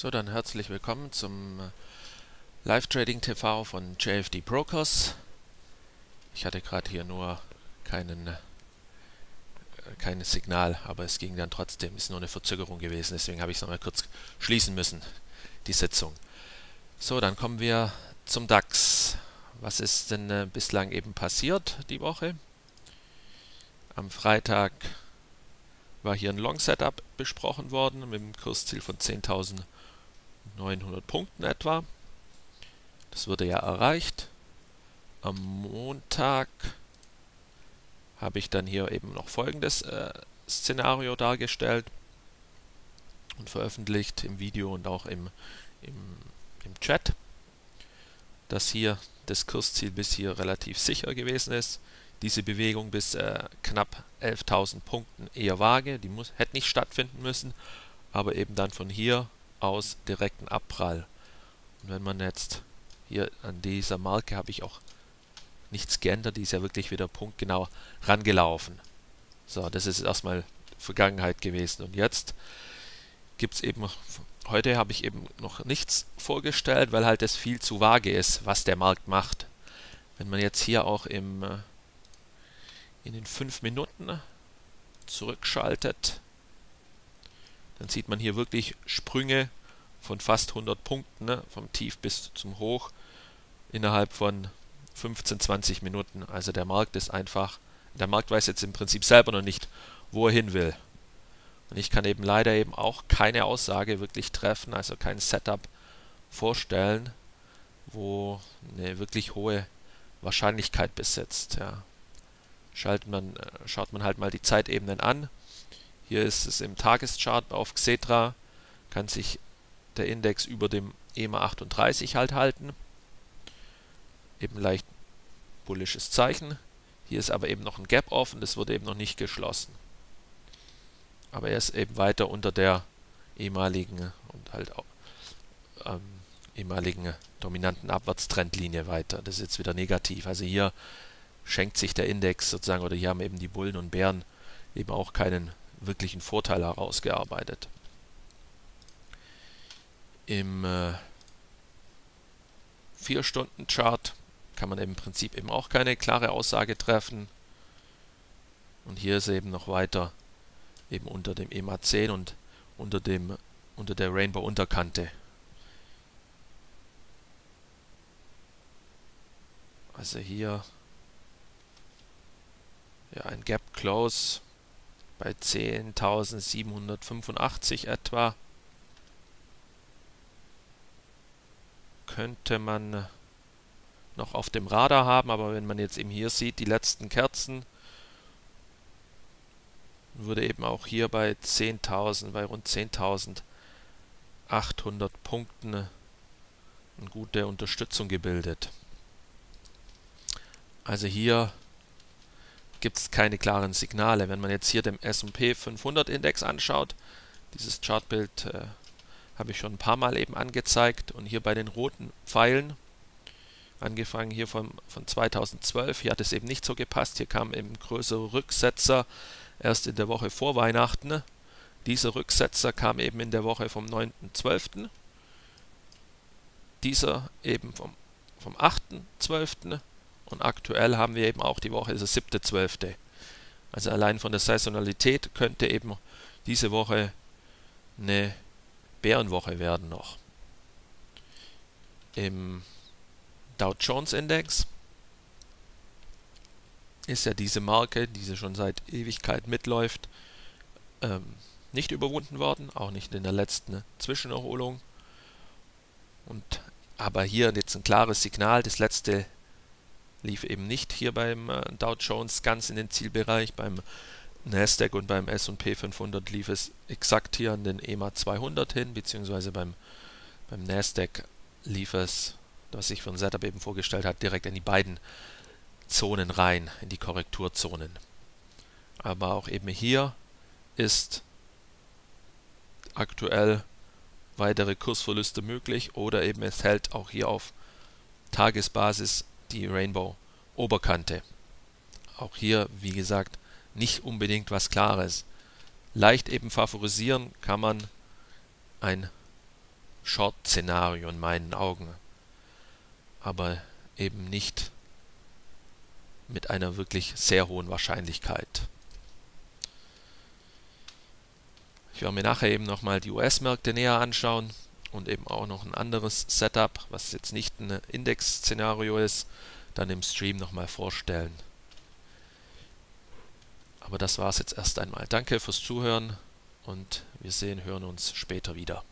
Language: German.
So, dann herzlich willkommen zum Live Trading TV von JFD Brokers. Ich hatte gerade hier nur keinen, äh, kein Signal, aber es ging dann trotzdem, ist nur eine Verzögerung gewesen, deswegen habe ich es nochmal kurz schließen müssen, die Sitzung. So, dann kommen wir zum DAX. Was ist denn äh, bislang eben passiert die Woche? Am Freitag war hier ein Long Setup besprochen worden mit einem Kursziel von 10.900 Punkten etwa. Das wurde ja erreicht. Am Montag habe ich dann hier eben noch folgendes äh, Szenario dargestellt und veröffentlicht im Video und auch im, im, im Chat, dass hier das Kursziel bis hier relativ sicher gewesen ist diese Bewegung bis äh, knapp 11.000 Punkten eher vage, die muss, hätte nicht stattfinden müssen, aber eben dann von hier aus direkten Abprall. Und wenn man jetzt hier an dieser Marke habe ich auch nichts geändert, die ist ja wirklich wieder punktgenau rangelaufen. So, das ist erstmal Vergangenheit gewesen. Und jetzt gibt es eben, heute habe ich eben noch nichts vorgestellt, weil halt das viel zu vage ist, was der Markt macht. Wenn man jetzt hier auch im äh, in den 5 Minuten zurückschaltet, dann sieht man hier wirklich Sprünge von fast 100 Punkten, ne, vom Tief bis zum Hoch, innerhalb von 15, 20 Minuten. Also der Markt ist einfach, der Markt weiß jetzt im Prinzip selber noch nicht, wo er hin will. Und ich kann eben leider eben auch keine Aussage wirklich treffen, also kein Setup vorstellen, wo eine wirklich hohe Wahrscheinlichkeit besitzt. Ja schaltet man, äh, schaut man halt mal die Zeitebenen an. Hier ist es im Tageschart auf Xetra, kann sich der Index über dem EMA 38 halt halten. Eben leicht bullisches Zeichen. Hier ist aber eben noch ein Gap offen, das wurde eben noch nicht geschlossen. Aber er ist eben weiter unter der ehemaligen und halt auch, ähm, ehemaligen dominanten Abwärtstrendlinie weiter. Das ist jetzt wieder negativ. Also hier schenkt sich der Index sozusagen, oder hier haben eben die Bullen und Bären eben auch keinen wirklichen Vorteil herausgearbeitet. Im äh, 4-Stunden-Chart kann man im Prinzip eben auch keine klare Aussage treffen. Und hier ist eben noch weiter eben unter dem EMA 10 und unter dem unter der Rainbow Unterkante. Also hier ja, ein Gap Close bei 10.785 etwa. Könnte man noch auf dem Radar haben, aber wenn man jetzt eben hier sieht, die letzten Kerzen, wurde eben auch hier bei 10.000, bei rund 10.800 Punkten eine gute Unterstützung gebildet. Also hier gibt es keine klaren Signale. Wenn man jetzt hier den S&P 500 Index anschaut, dieses Chartbild äh, habe ich schon ein paar Mal eben angezeigt und hier bei den roten Pfeilen, angefangen hier von, von 2012, hier hat es eben nicht so gepasst, hier kamen eben größere Rücksetzer erst in der Woche vor Weihnachten. Dieser Rücksetzer kam eben in der Woche vom 9.12. Dieser eben vom, vom 8.12. Und aktuell haben wir eben auch die Woche, ist es 7.12. Also allein von der Saisonalität könnte eben diese Woche eine Bärenwoche werden noch. Im Dow Jones Index ist ja diese Marke, die schon seit Ewigkeit mitläuft, ähm, nicht überwunden worden, auch nicht in der letzten Zwischenerholung. Und aber hier jetzt ein klares Signal, das letzte lief eben nicht hier beim äh, Dow Jones ganz in den Zielbereich. Beim Nasdaq und beim S&P 500 lief es exakt hier an den EMA 200 hin, beziehungsweise beim, beim Nasdaq lief es, was sich von Setup eben vorgestellt hat, direkt in die beiden Zonen rein, in die Korrekturzonen. Aber auch eben hier ist aktuell weitere Kursverluste möglich oder eben es hält auch hier auf Tagesbasis die Rainbow Oberkante. Auch hier, wie gesagt, nicht unbedingt was Klares. Leicht eben favorisieren kann man ein Short-Szenario in meinen Augen, aber eben nicht mit einer wirklich sehr hohen Wahrscheinlichkeit. Ich werde mir nachher eben nochmal die US-Märkte näher anschauen und eben auch noch ein anderes Setup, was jetzt nicht ein Index-Szenario ist, dann im Stream nochmal vorstellen. Aber das war es jetzt erst einmal. Danke fürs Zuhören und wir sehen, hören uns später wieder.